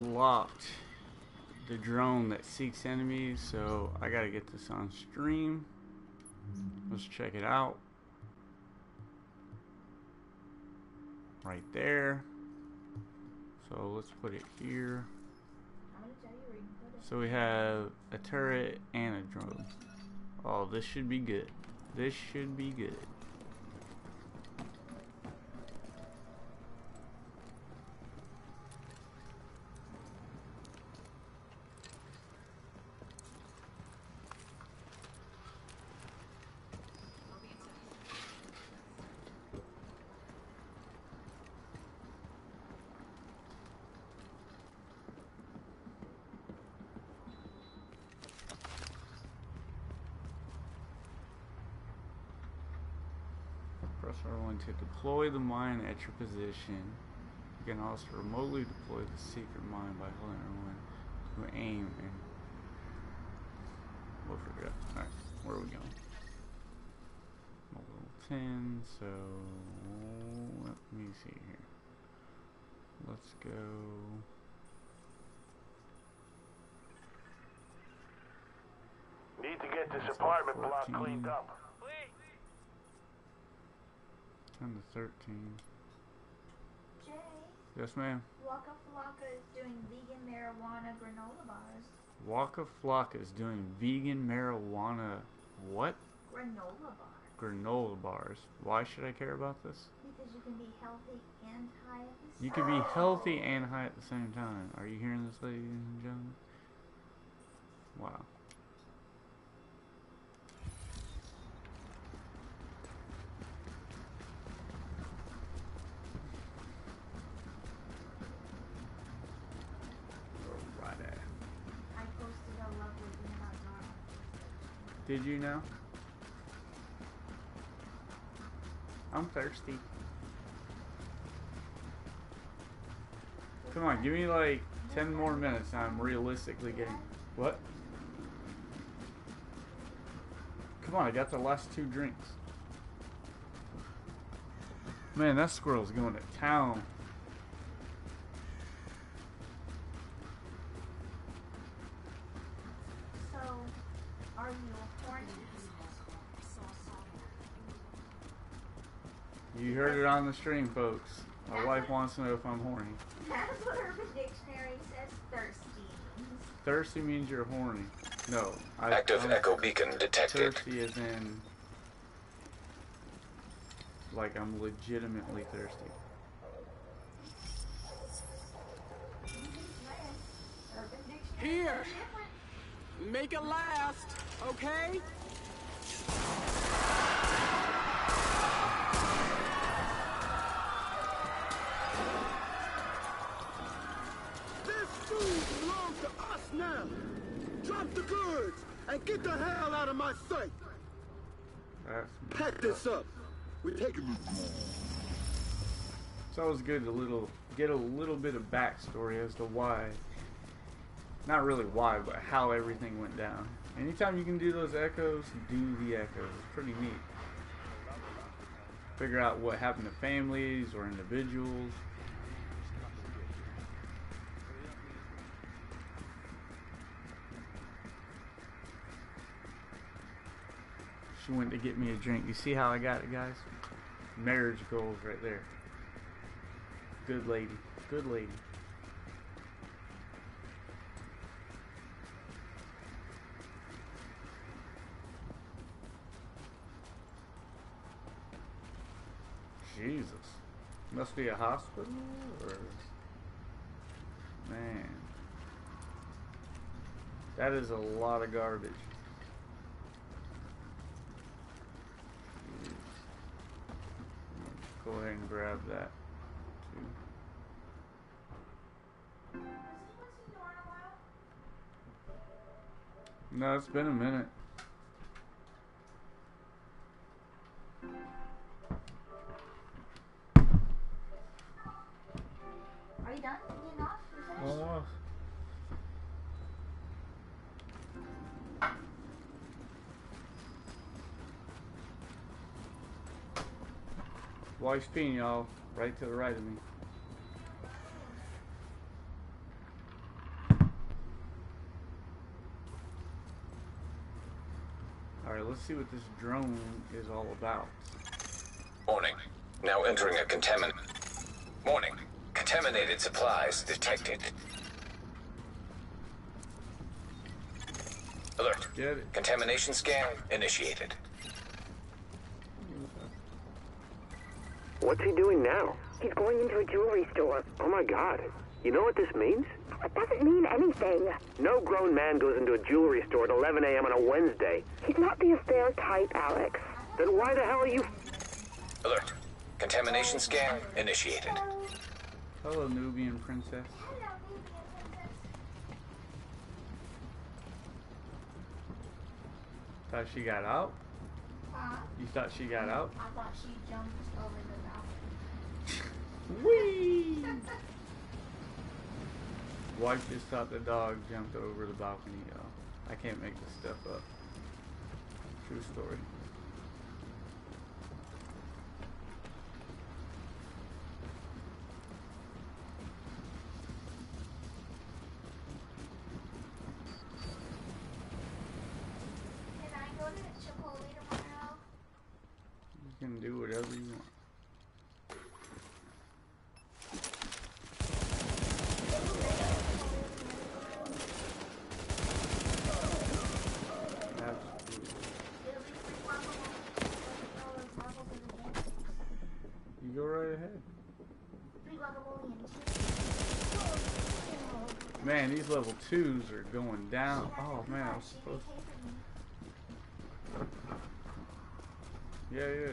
locked the drone that seeks enemies, so I gotta get this on stream. Let's check it out. Right there. So let's put it here. So we have a turret and a drone. Oh, this should be good. This should be good. Press R1 to deploy the mine at your position. You can also remotely deploy the secret mine by holding R1 to aim and we'll figure it out. Alright, where are we going? Level 10, so let me see here. Let's go. Need to get this apartment block cleaned up. 10 to 13. Jay, Yes, ma'am. Waka Flocka is doing vegan marijuana granola bars. Waka Flocka is doing vegan marijuana what? Granola bars. Granola bars. Why should I care about this? Because you can be healthy and high at the You can be healthy and high at the same time. Are you hearing this, ladies and gentlemen? Wow. Alrighty. I posted a lovely thing about Dara. Did you know? I'm thirsty. Come on, give me like 10 more minutes I'm realistically getting. What? Come on, I got the last two drinks. Man, that squirrel's going to town. Heard it on the stream, folks. My wife wants to know if I'm horny. That's what Urban Dictionary says thirsty means. Thirsty means you're horny. No. I, Active I'm- echo beacon detected. Thirsty is in like I'm legitimately thirsty. Here. Make it last, okay? Now. Drop the goods and get the hell out of my sight. Pack this up. We're taking it's always good to little get a little bit of backstory as to why not really why, but how everything went down. Anytime you can do those echoes, do the echoes. It's pretty neat. Figure out what happened to families or individuals. She went to get me a drink. You see how I got it, guys? Marriage goals right there. Good lady. Good lady. Jesus. Must be a hospital or man. That is a lot of garbage. Go ahead and grab that too. Has anyone seen Dora in a while? No, it's been a minute. Are you done? You not? You finished? Almost. Wife's peeing, y'all. Right to the right of me. Alright, let's see what this drone is all about. Morning. Now entering a contaminant. Morning. Contaminated supplies detected. Alert. Contamination scan initiated. What's he doing now? He's going into a jewelry store. Oh my god. You know what this means? It doesn't mean anything. No grown man goes into a jewelry store at 11 a.m. on a Wednesday. He's not the affair type, Alex. Then why the hell are you... Alert. Contamination scan initiated. Hello, Nubian princess. Hello, Nubian princess. Thought she got out? Huh? You thought she got out? I thought she jumped over the balcony. Whee! Wife just thought the dog jumped over the balcony, y'all. I can't make this stuff up. True story. Can I go to Chipotle tomorrow? You can do whatever you want. Absolutely. It'll be free guacamole. All those levels in the game. You go right ahead. Free guacamole and cheese. Man, these level twos are going down. Oh man, I was supposed. me. Yeah, yeah.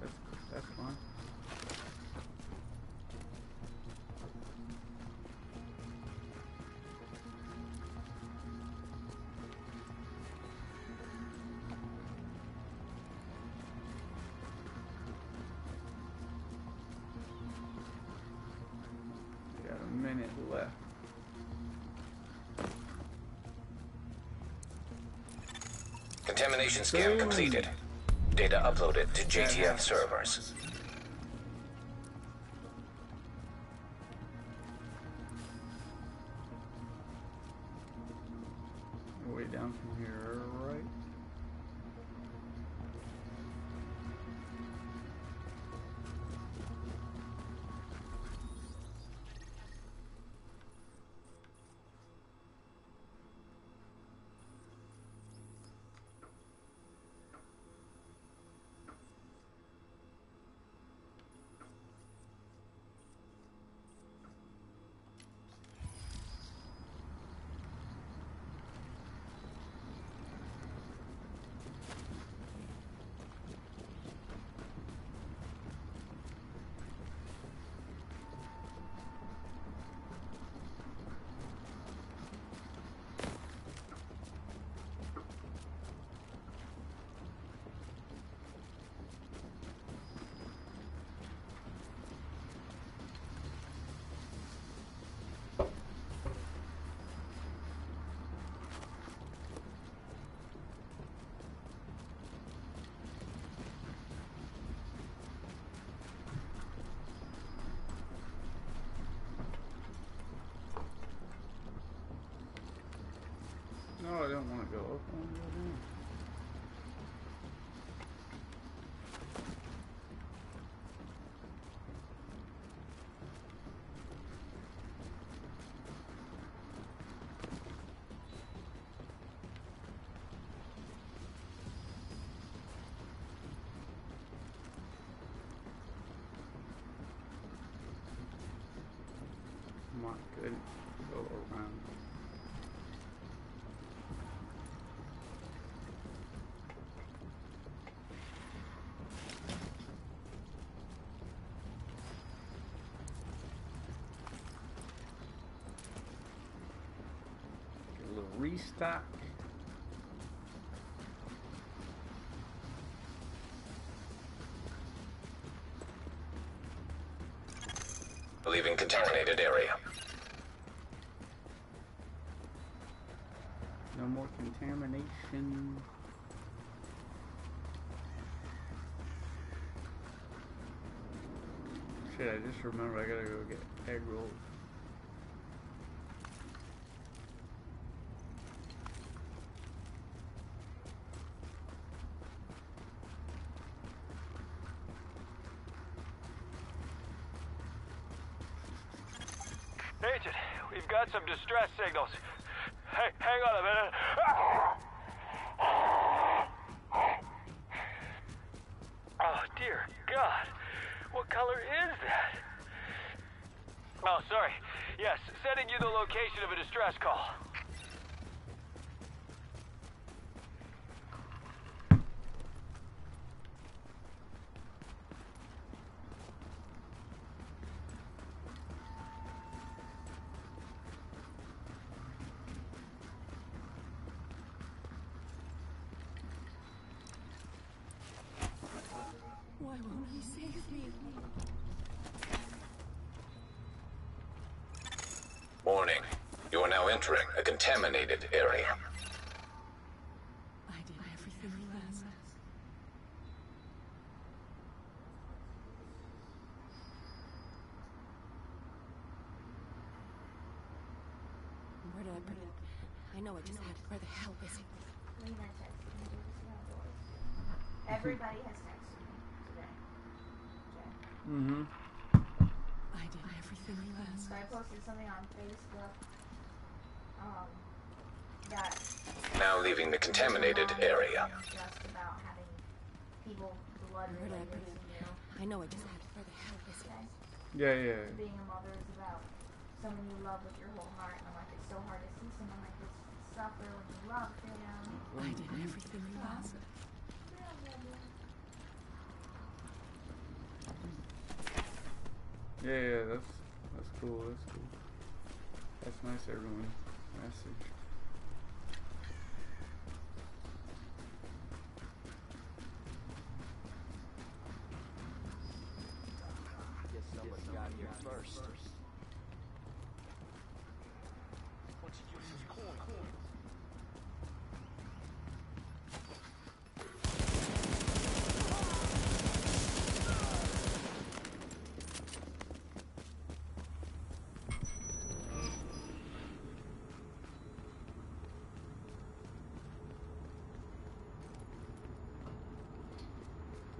That's that's fine. Got a minute left. Contamination scan completed. Data uploaded to JTF servers. Leaving contaminated area. No more contamination. Shit, I just remember I gotta go get egg rolls. got some distress signals. Hey, hang on a minute. Oh, dear God. What color is that? Oh, sorry. Yes, sending you the location of a distress call. Why won't he save me? Warning. You are now entering a contaminated area. I did everything you asked. Where did I put it? I know I just had it. Where the hell is it? Lena texted me to the outdoors. Everybody has texted me today. Okay. Mm-hmm. I did everything you asked. So I posted something on Facebook. Um, that Now leaving the contaminated area. just about having people blood Where did I put related it? to you. I know I just had it. Where the hell is it? Okay. Yeah, yeah. Being a mother is about someone you love with your whole heart. And I'm like, it's so hard to see someone like this suffer when you love them. I did everything you asked. Yeah, yeah, that's that's cool. That's cool. That's nice. Everyone message. Got here first.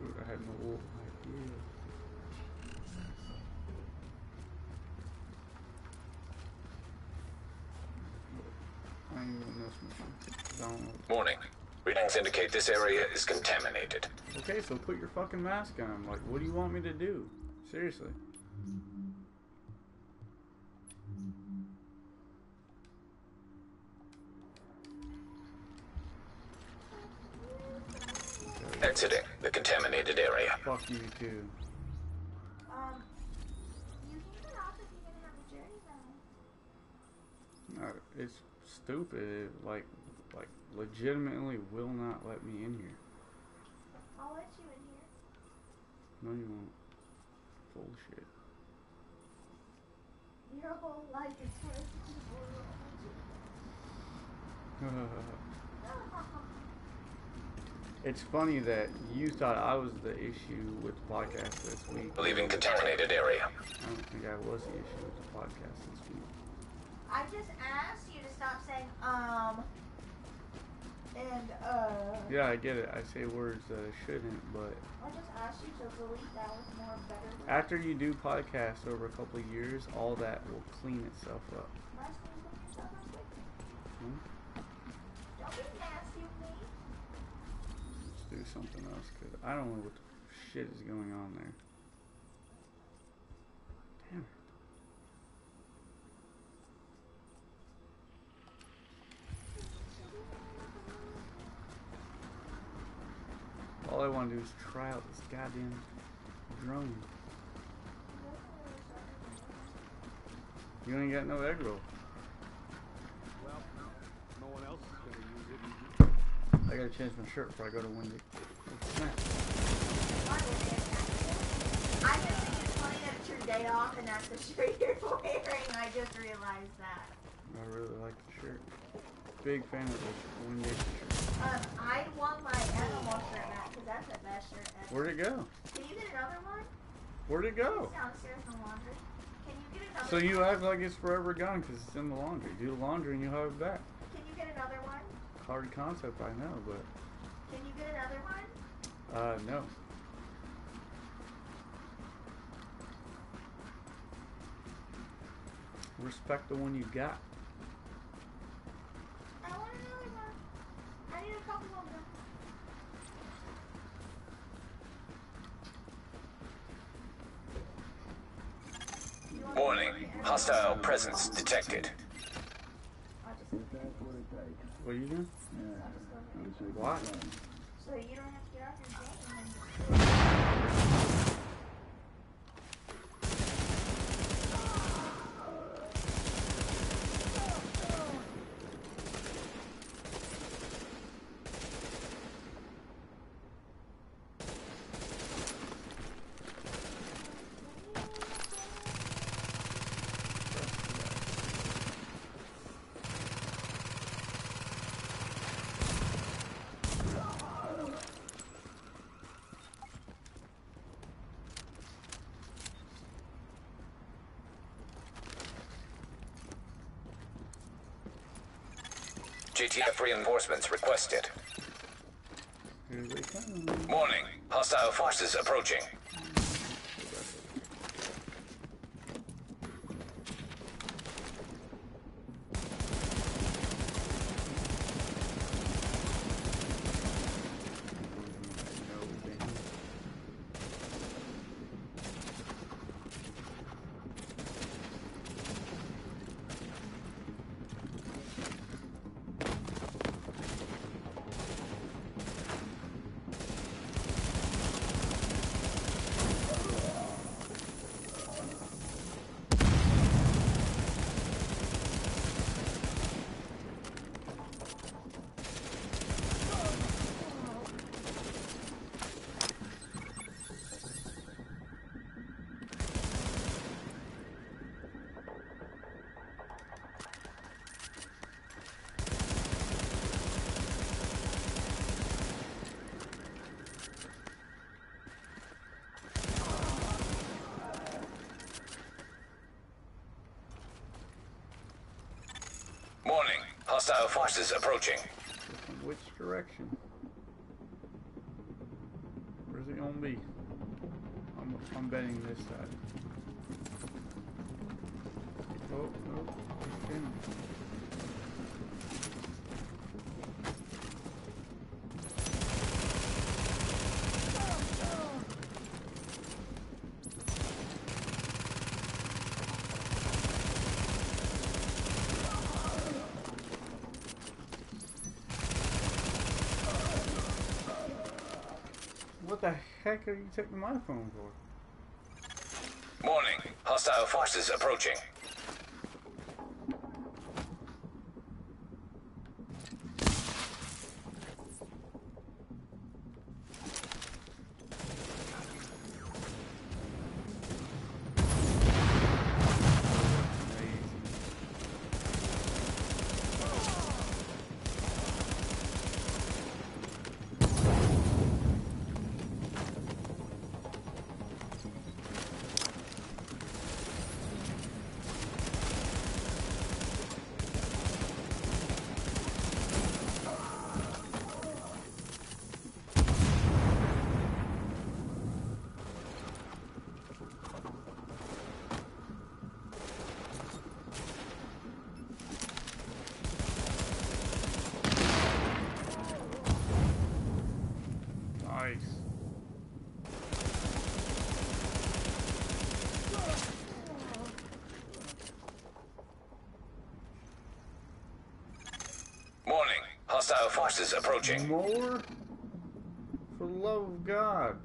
Dude, I had no idea. I ain't even this mission. 'cause I don't know. Warning. Readings indicate this area is contaminated. Okay, so put your fucking mask on. Like, what do you want me to do? Seriously. Exiting the contaminated area. Fuck you too. Um, you can get off if you're gonna have a journey though. Uh, it's stupid. Like, like legitimately will not let me in here. I'll let you in here. No, you won't. Bullshit. Your whole life is worth it's funny that you thought I was the issue with the podcast this week. Leaving contaminated area. I don't think I was the issue with the podcast this week. I just asked you to stop saying um and uh. Yeah, I get it. I say words that I shouldn't, but I just asked you to delete that with more better words. after you do podcasts over a couple of years, all that will clean itself up. Last name of yourself real quick. Hmm? Don't be nasty with me. Let's do something else because I don't know what the shit is going on there. All I want to do is try out this goddamn drone. You ain't got no egg roll. Well, no one else is gonna use it. I gotta change my shirt before I go to Wendy. I just think it's funny that it's your day off and that's the shirt you're wearing. I just realized that. I really like the shirt. Big fan of the Wendy shirt. Um, I want my animal shirt back because that's a shirt. Ever. Where'd it go? Can you get another one? Where'd it go? It's downstairs in the laundry. So you act like it's forever gone because it's in the laundry. Do the laundry and you have it back. Can you get another one? Hard concept, I know, but. Can you get another one? Uh, no. Respect the one you got. I want another one. I need a couple more Warning. Hostile presence detected. What are you doing? What? Reinforcements requested. Warning. Hostile forces approaching. Hostile forces approaching. Which direction? Where's it gonna be? I'm, I'm betting this side. heck are you taking my phone for? Morning. Hostile forces approaching. Hostile forces approaching. More? For love of God.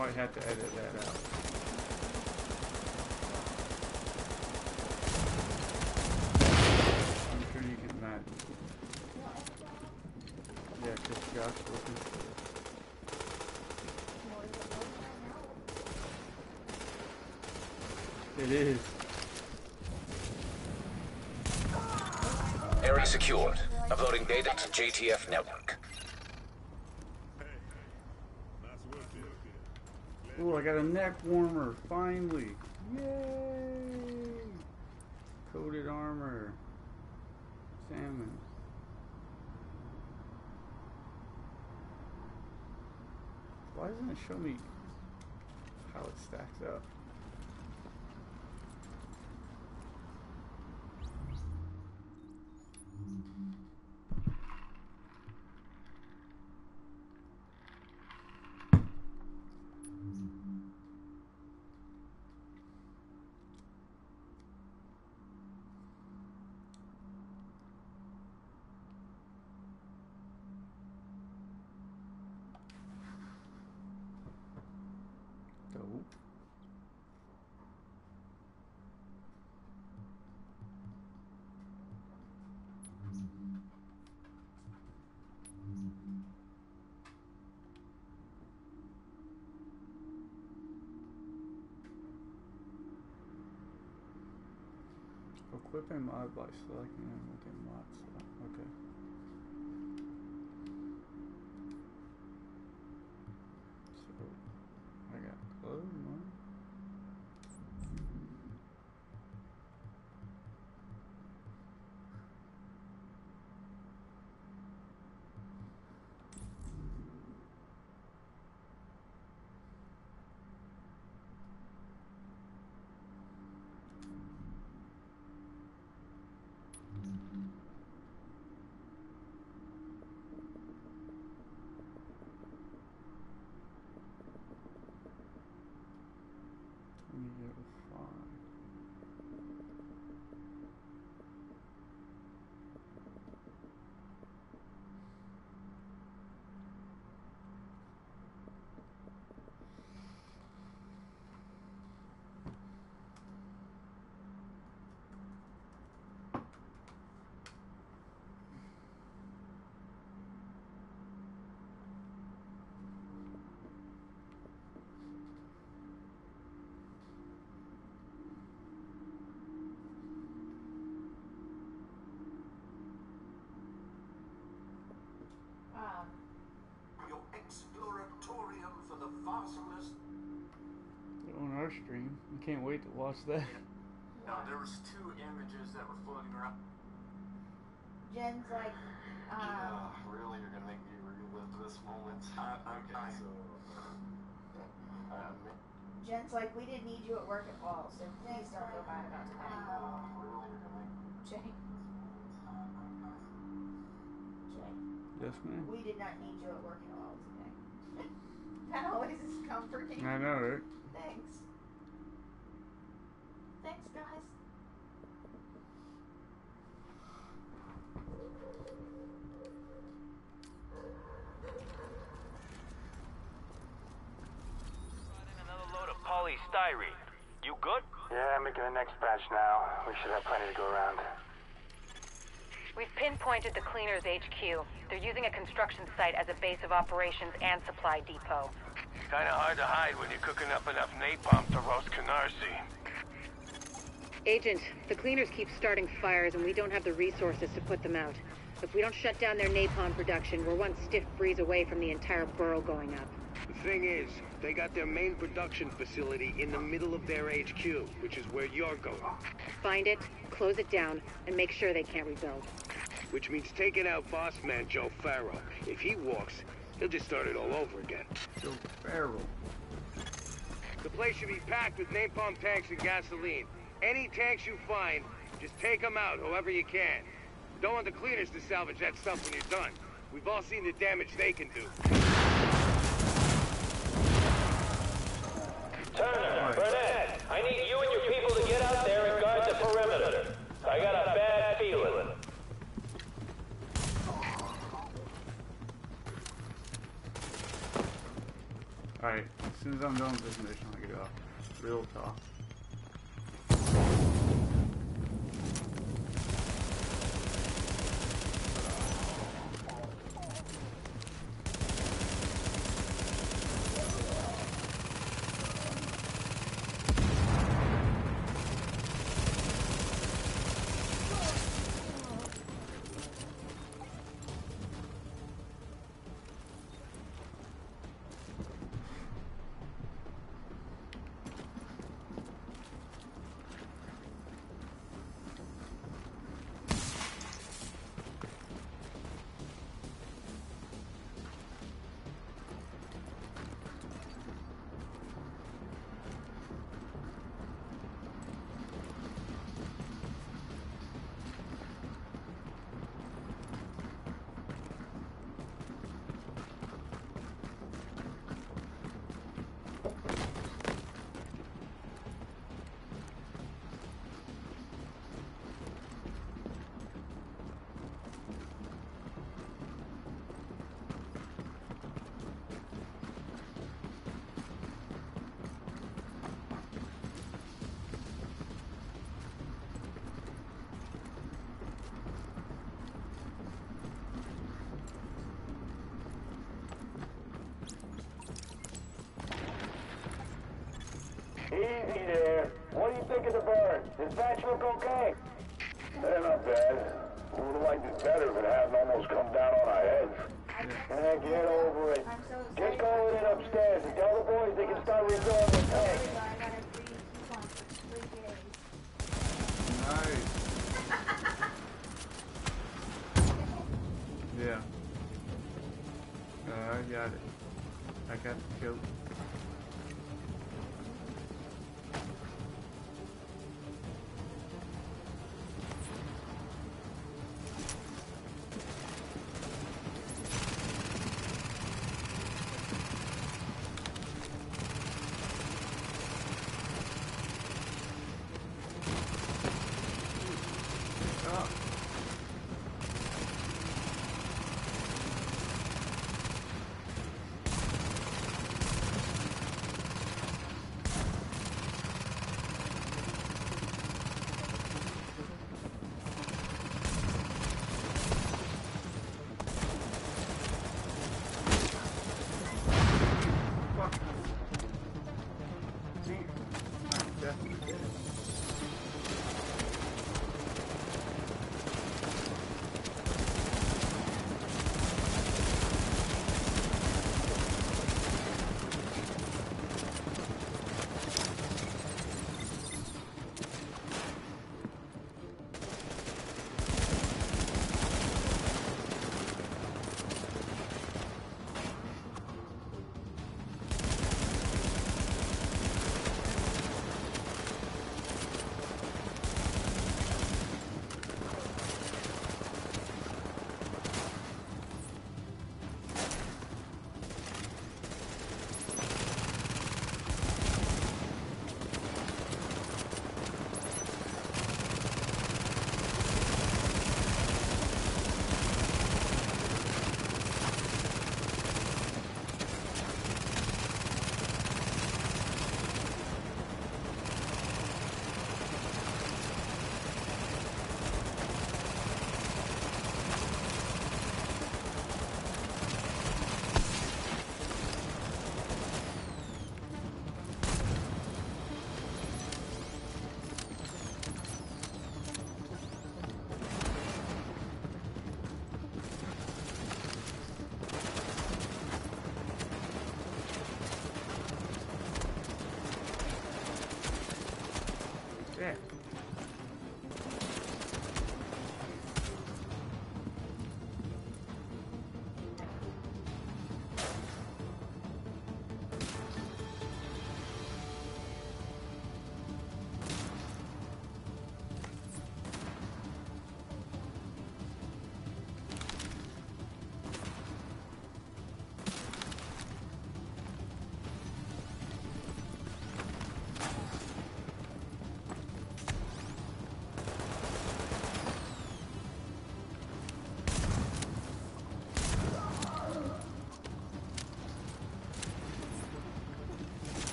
Might have to edit that out. I'm sure you can imagine. Yeah, because Josh. It is. Area secured. Uploading data to JTF network. Oh, I got a neck warmer, finally. Yay! Coated armor. Salmon. Why doesn't it show me how it stacks up? Dope. Equipping mod by selecting them within mod slot. Okay. So I got clothes, money. Oh five. Um, Your exploratorium for the vastness. On our stream. I can't wait to watch that. No, there was two images that were floating around. Jen's like, um, really, you're gonna make me relive this moment. I, okay, so. Um, Jen's like, we didn't need you at work at all, so please don't feel bad about tonight. really, you're gonna make me. Jay. Jay, Yes, ma'am. we did not need you at work at all today. That always is comforting. I know, right? Thanks. Thanks, guys. Another load of polystyrene. You good? Yeah, I'm making the next batch now. We should have plenty to go around. We've pinpointed the cleaners HQ. They're using a construction site as a base of operations and supply depot. Kinda hard to hide when you're cooking up enough napalm to roast Canarsie. Agent, the cleaners keep starting fires and we don't have the resources to put them out. If we don't shut down their napalm production, we're one stiff breeze away from the entire borough going up. The thing is, they got their main production facility in the middle of their HQ, which is where you're going. Find it, close it down, and make sure they can't rebuild. Which means taking out boss man Joe Ferro. If he walks, he'll just start it all over again. Joe Farrell. The place should be packed with napalm tanks and gasoline. Any tanks you find, just take them out however you can. Don't want the cleaners to salvage that stuff when you're done. We've all seen the damage they can do. Turner, Burnett, I need you and your people to get out there and guard the perimeter. I got a bad Alright, As soon as I'm done with this mission, I get off. Real talk. Easy there. What do you think of the bird? Does Batch look okay? They're not bad. We would have liked it better if it hadn't almost come down on our heads. Eh, get over it. Just go in upstairs and tell the boys they can start refilling their tank. Nice.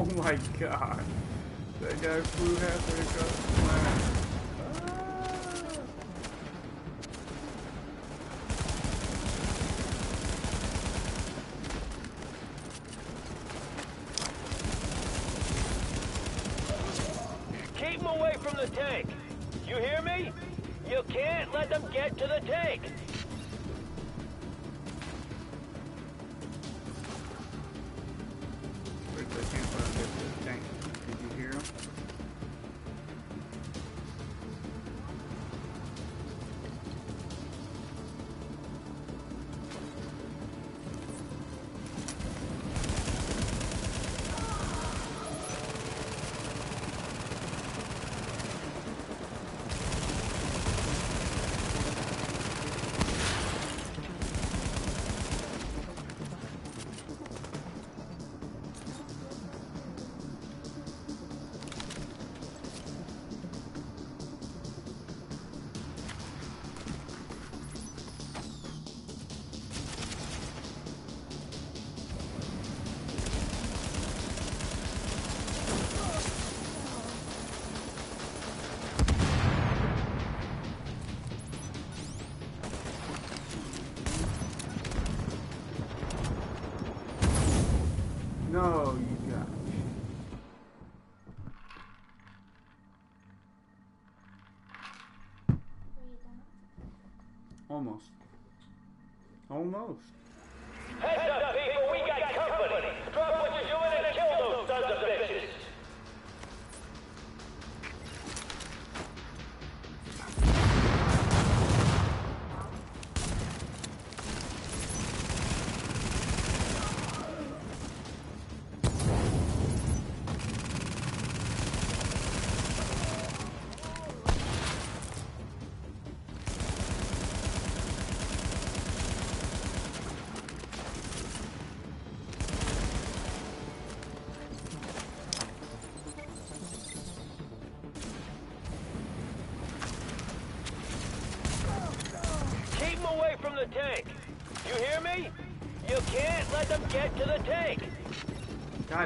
Oh my god. That guy flew halfway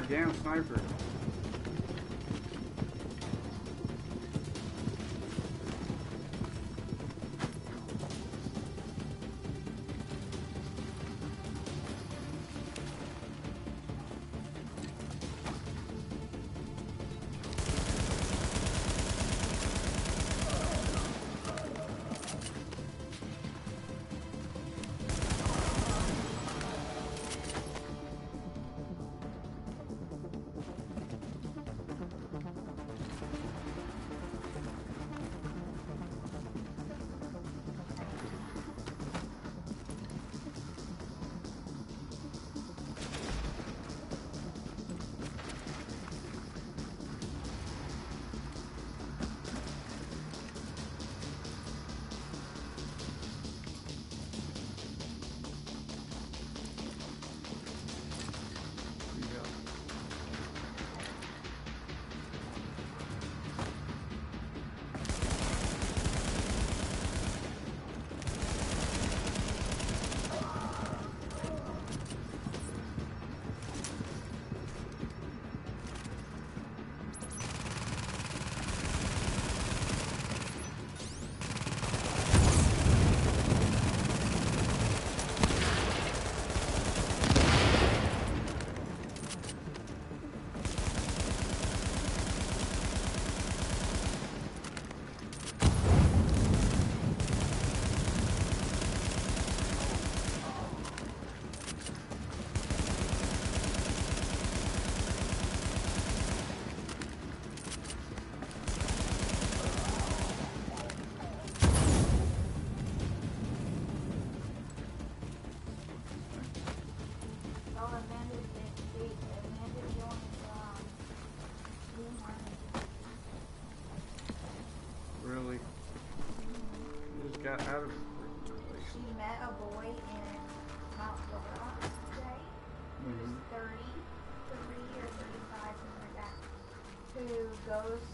Goddamn sniper. goes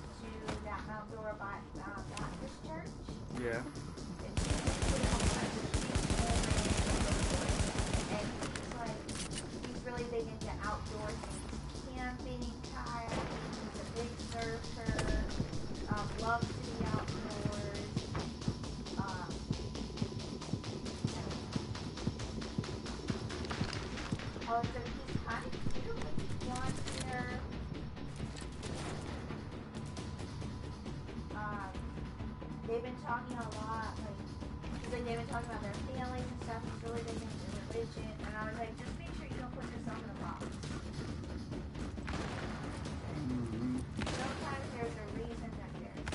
they've been talking a lot, like, cause like they've been talking about their feelings and stuff, it's really been into religion, and I was like, just make sure you don't put yourself in a box. Sometimes there's a reason that there's.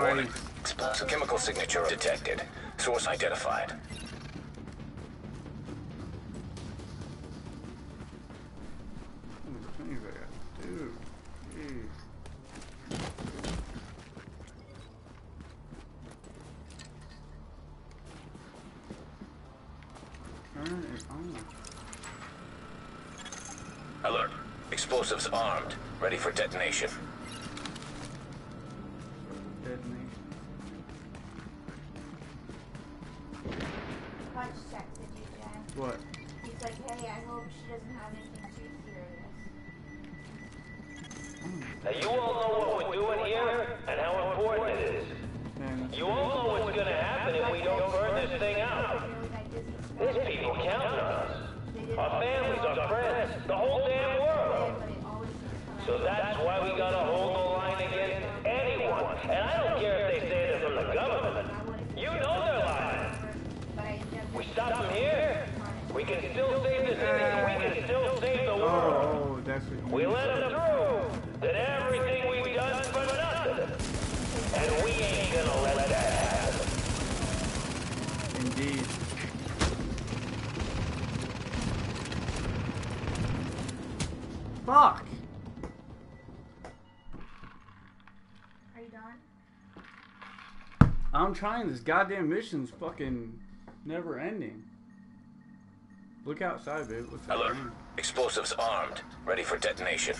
Warning. Explosive chemical signature detected. Source identified. trying this goddamn mission's fucking never ending. Look outside, babe. What's Alert. Explosives armed, ready for detonation.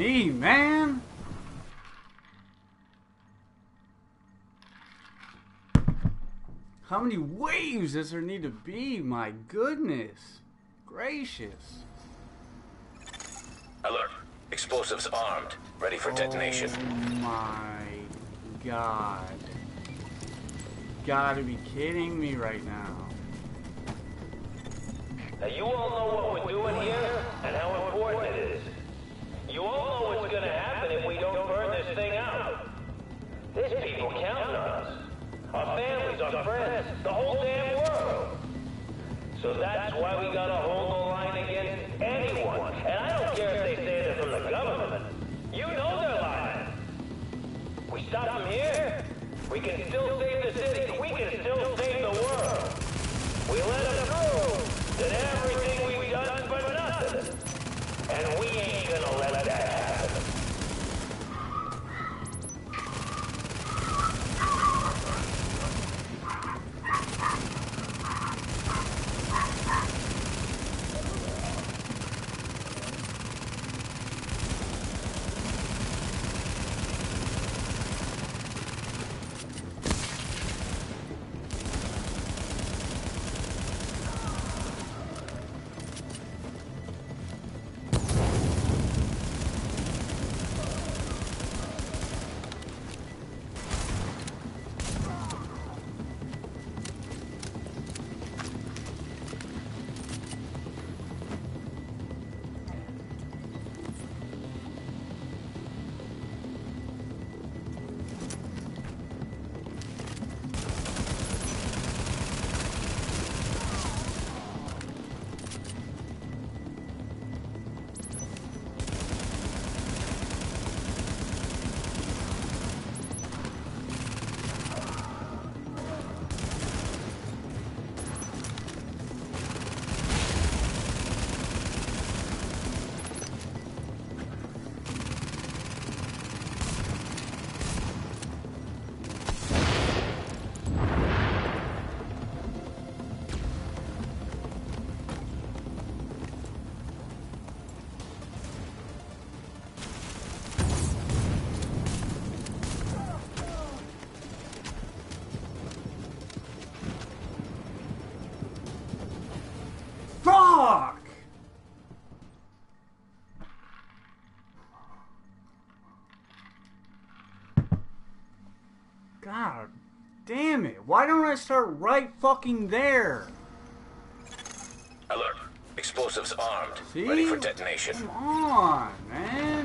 Me, man. How many waves does there need to be? My goodness. Gracious. Alert. Explosives armed. Ready for detonation. Oh my god. Gotta be kidding me right now. Now you all know what we're doing here and how important it is. You all know what's gonna happen if we don't burn this thing out. There's people counting on us. Our families, our friends, the whole damn world. So that's why we gotta hold the line against anyone. And I don't care if they say they're from the government. You know they're lying. We stop them here, we can still save the city. We can still save the world. We let Why don't I start right fucking there? Alert. Explosives armed. See? Ready for detonation. Come on, man.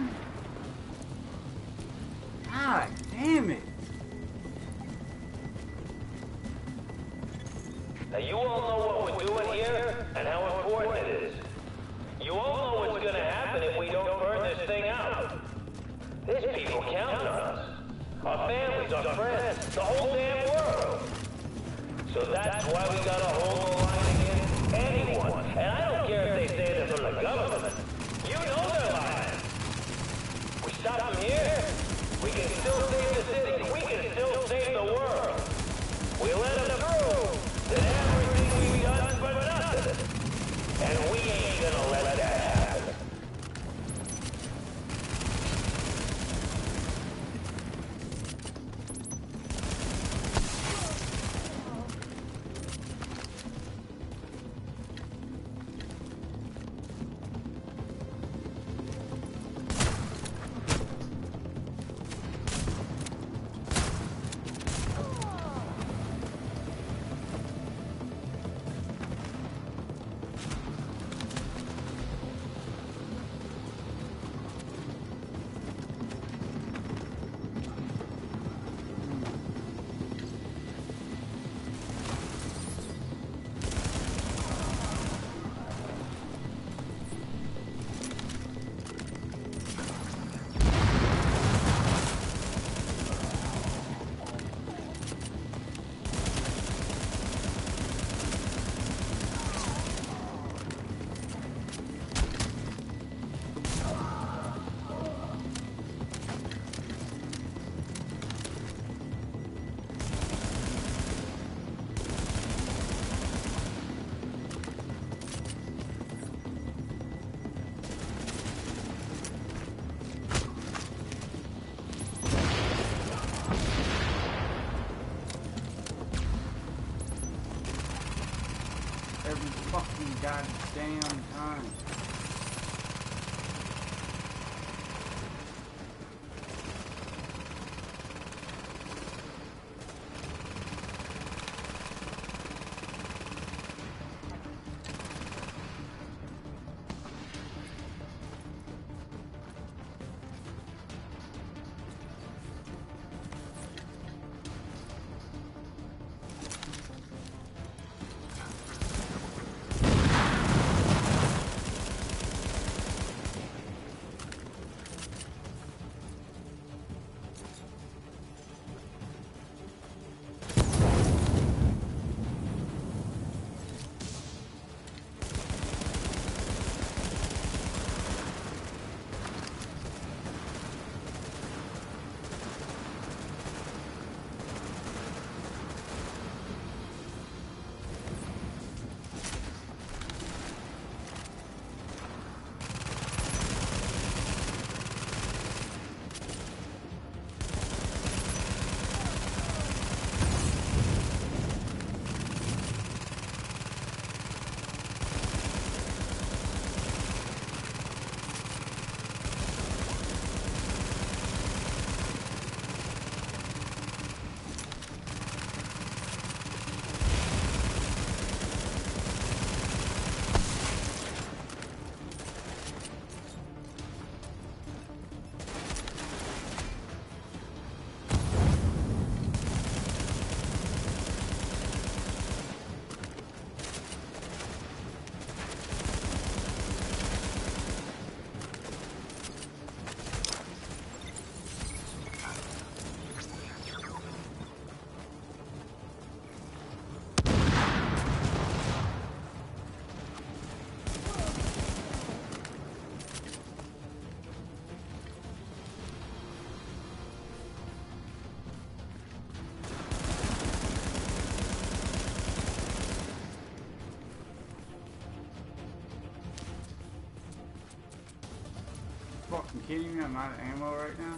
Kidding me? I'm out of ammo right now.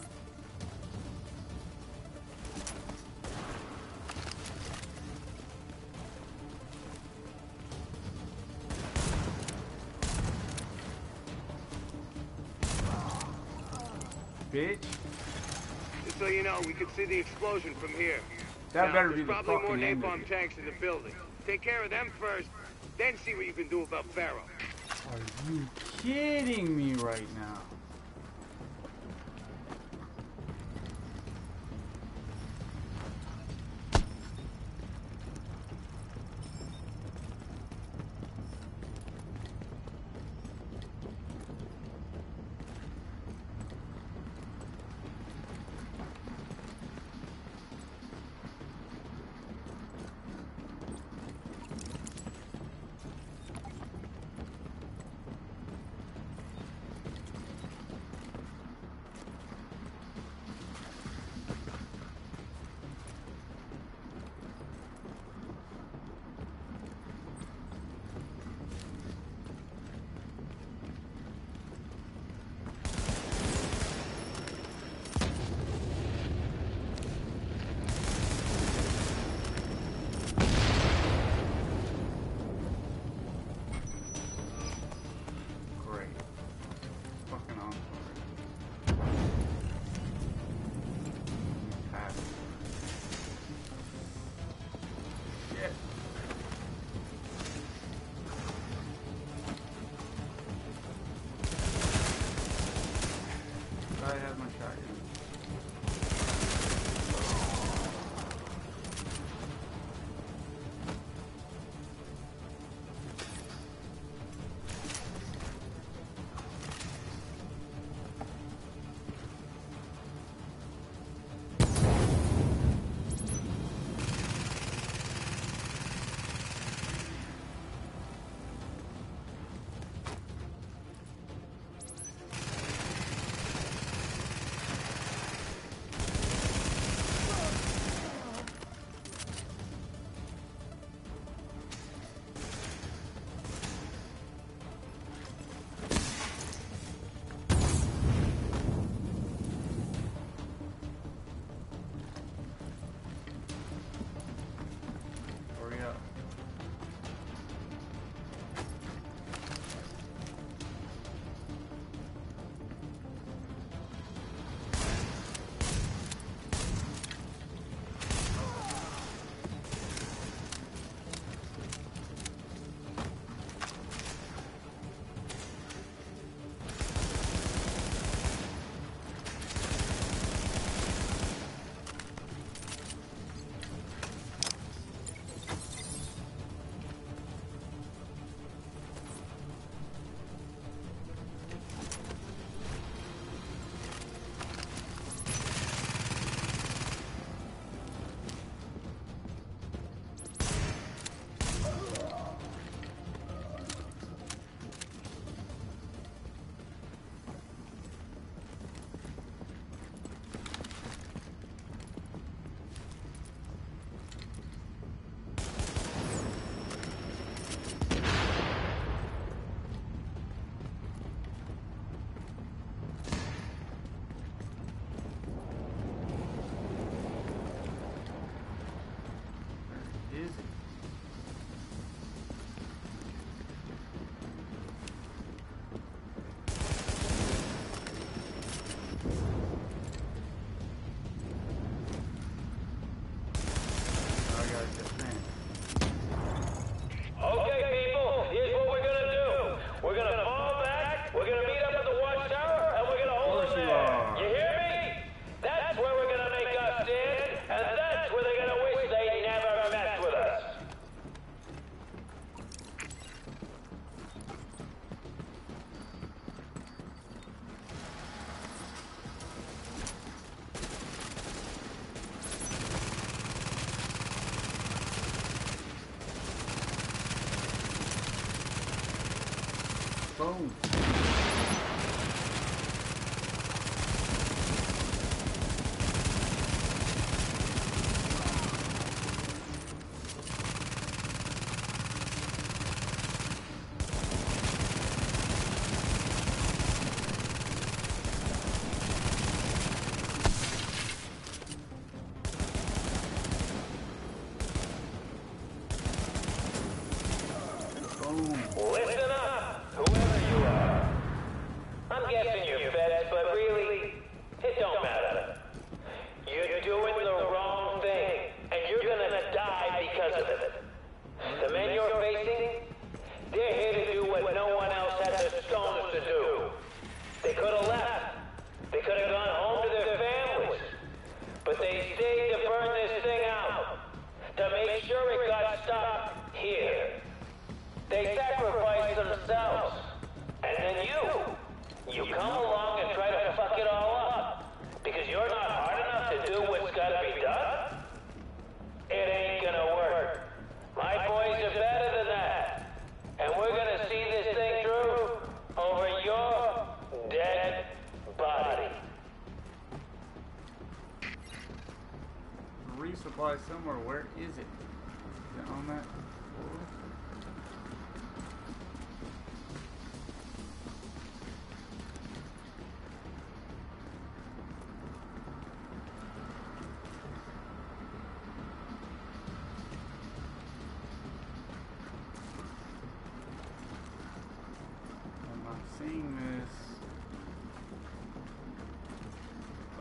Bitch. Just so you know, we could see the explosion from here. That Now, better be the probably more fucking napalm tanks in the building. Take care of them first, then see what you can do about Ferro. Are you kidding me right now?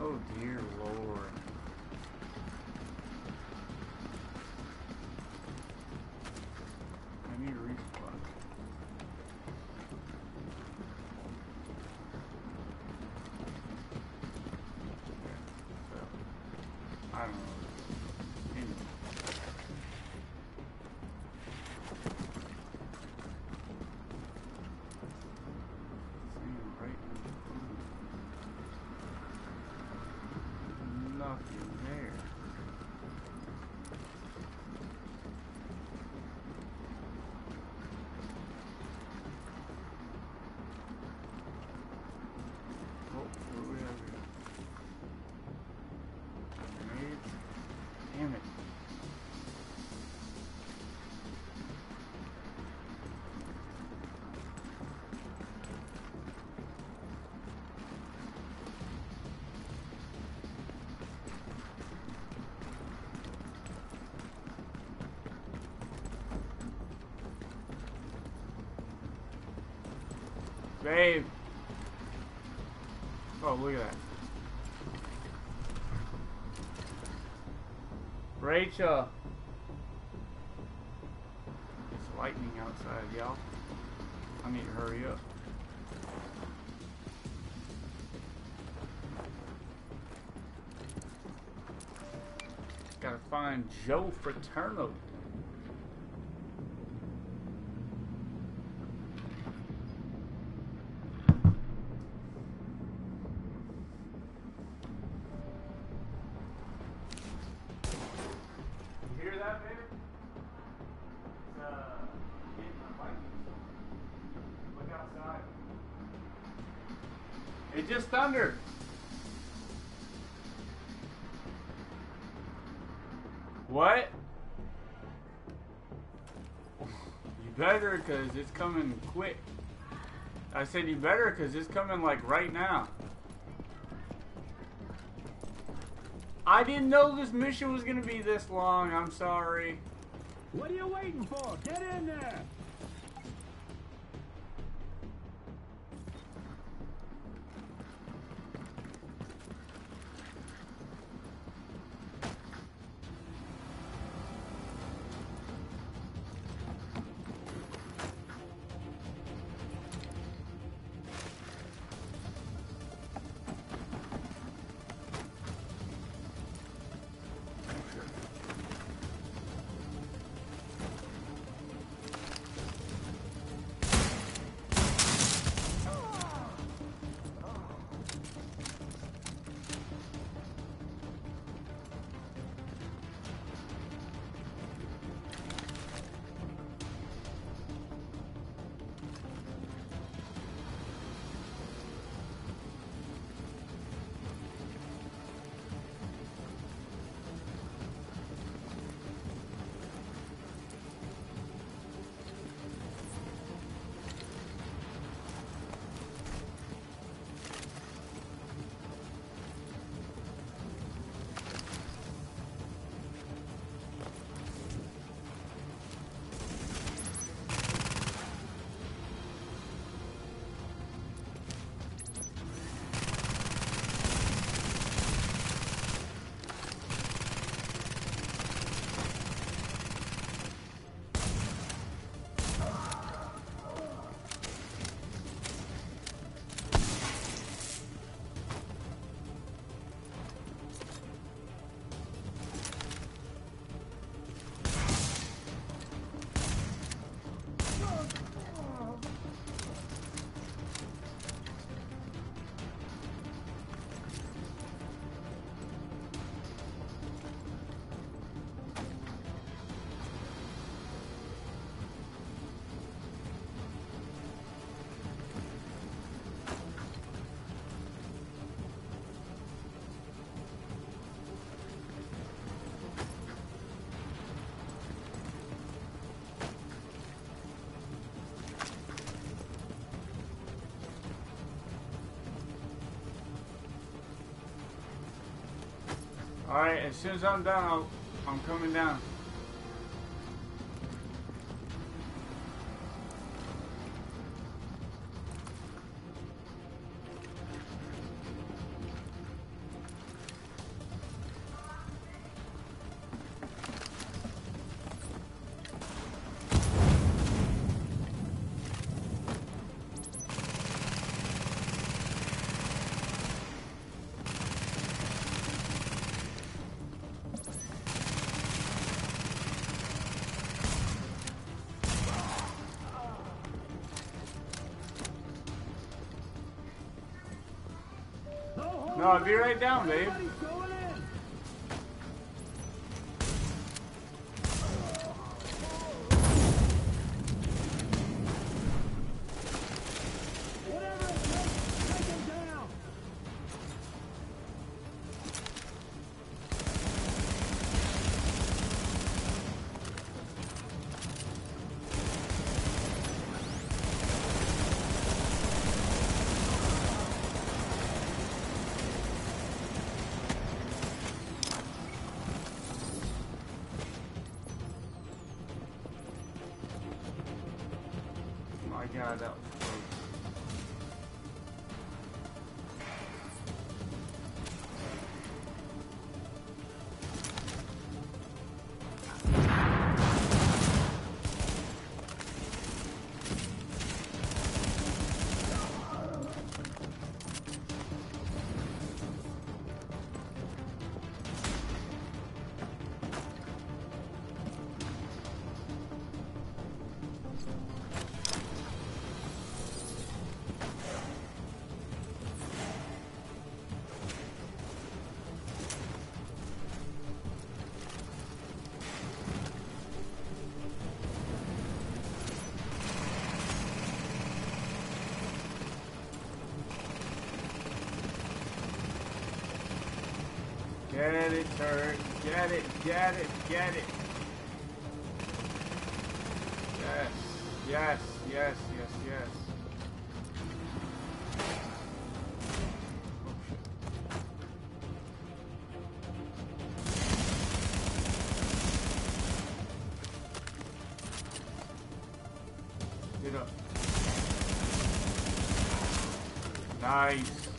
Oh dear lord. Babe. Oh, look at that. Rachel. It's lightning outside, y'all. I need to hurry up. Gotta find Joe Fraterno. because it's coming quick. I said you better because it's coming like right now. I didn't know this mission was going to be this long. I'm sorry. What are you waiting for? Get in there! Alright, as soon as I'm done, I'll, I'm coming down. I'll be right down, babe. Get it, turret. Get it, get it, get it. Yes, yes, yes, yes, yes. Oh, get up. Nice.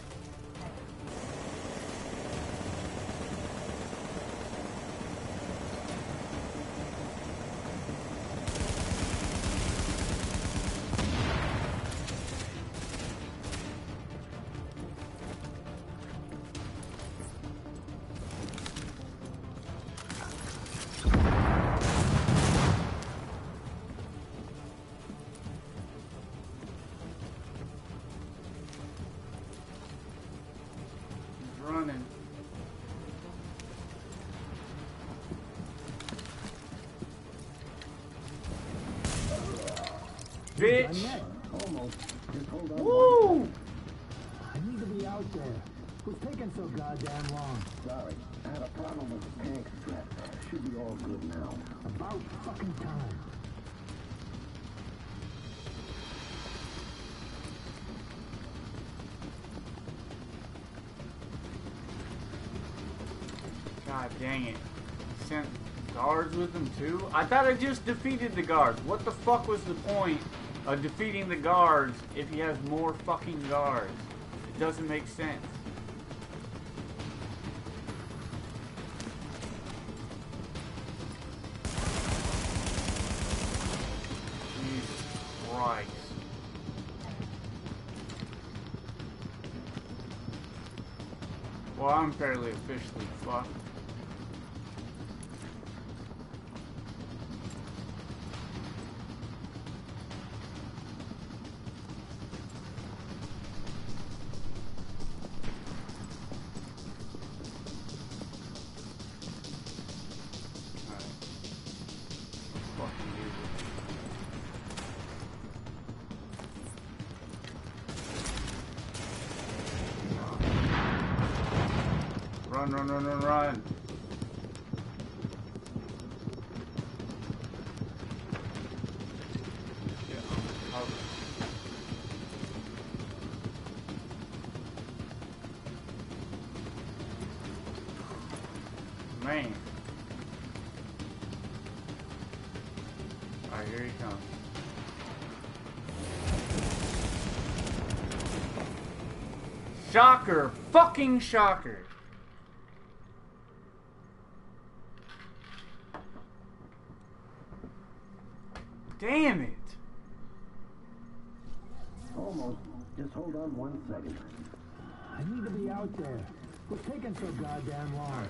Bitch! Almost. Just hold on. Woo! I need to be out there. What's taking so goddamn long? Sorry. I had a problem with the tank strap. Should be all good now. About fucking time. God dang it. Sent guards with him too? I thought I just defeated the guards. What the fuck was the point of defeating the guards if he has more fucking guards? It doesn't make sense. Run, run, run, run, run. Saying. Alright, here he comes. Shocker! Fucking shocker! Damn it! Almost. Just hold on one second. I need to be out there. What's taking so goddamn long?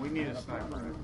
We need a sniper.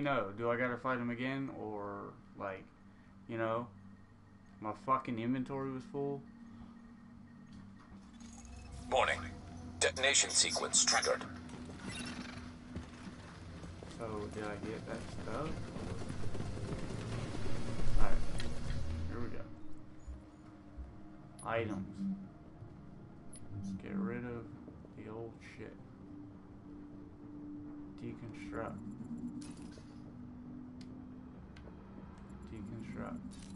Me know. Do I gotta fight him again? Or, like, you know, my fucking inventory was full? Warning. Detonation sequence triggered. So, did I get that stuff? Alright. Here we go. Items. Let's get rid of the old shit. Deconstruct. Deconstruct.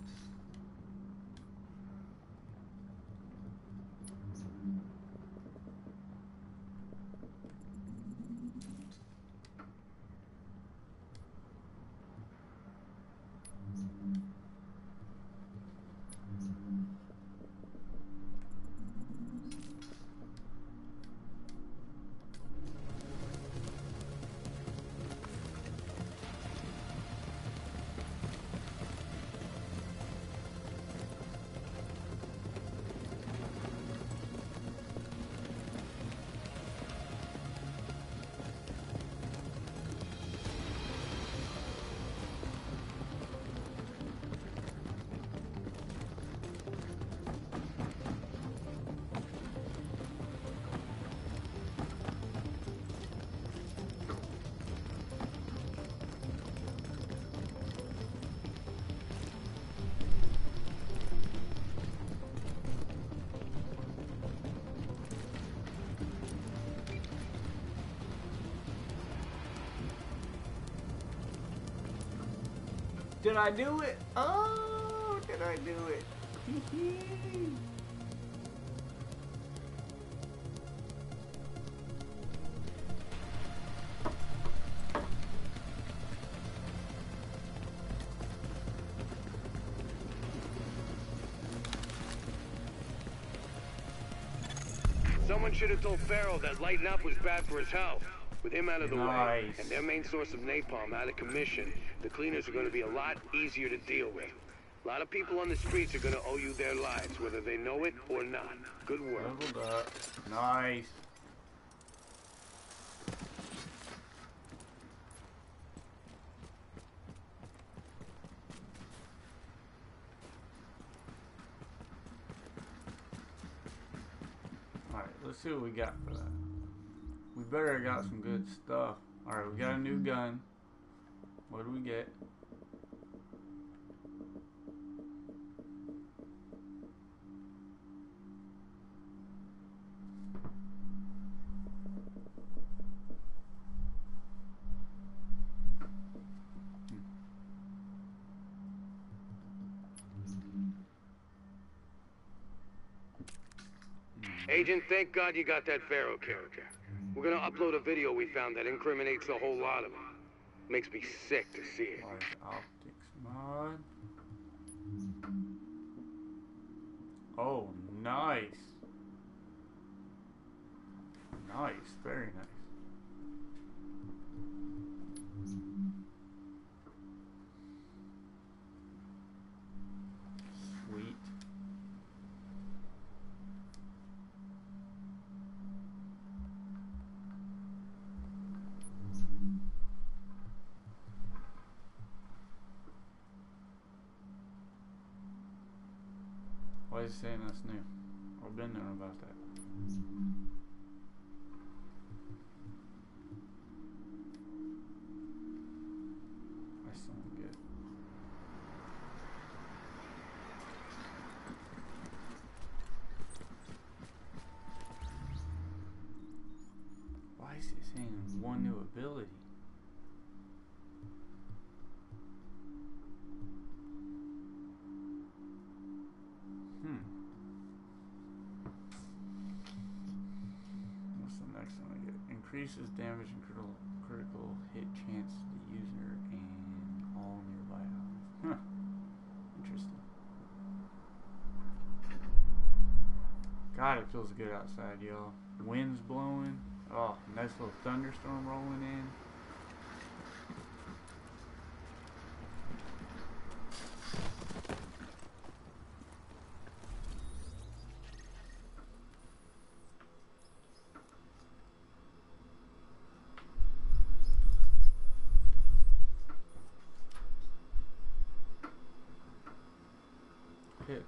Did I do it? Oh, did I do it? Someone should have told Ferro that lighting up was bad for his health. With him out of the way, and their main source of napalm out of commission, the cleaners are going to be a lot easier to deal with. A lot of people on the streets are going to owe you their lives, whether they know it or not. Good work. Nice. Alright, let's see what we got for that. We better got some good stuff. Alright, we got a new gun. What do we get? Agent, thank God you got that Ferro character. We're gonna upload a video we found that incriminates a whole lot of them. Makes me sick to see it. Optics mod. Oh, nice. Nice, very nice. Why is saying that's new? I've been there about that. Increases damage and critical critical hit chance to the user and all nearby allies. Huh. Interesting. God, it feels good outside, y'all. Wind's blowing. Oh, nice little thunderstorm rolling in.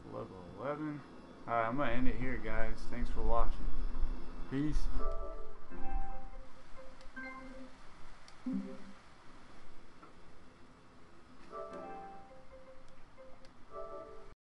Hit level 11. Alright, I'm gonna end it here, guys. Thanks for watching. Peace.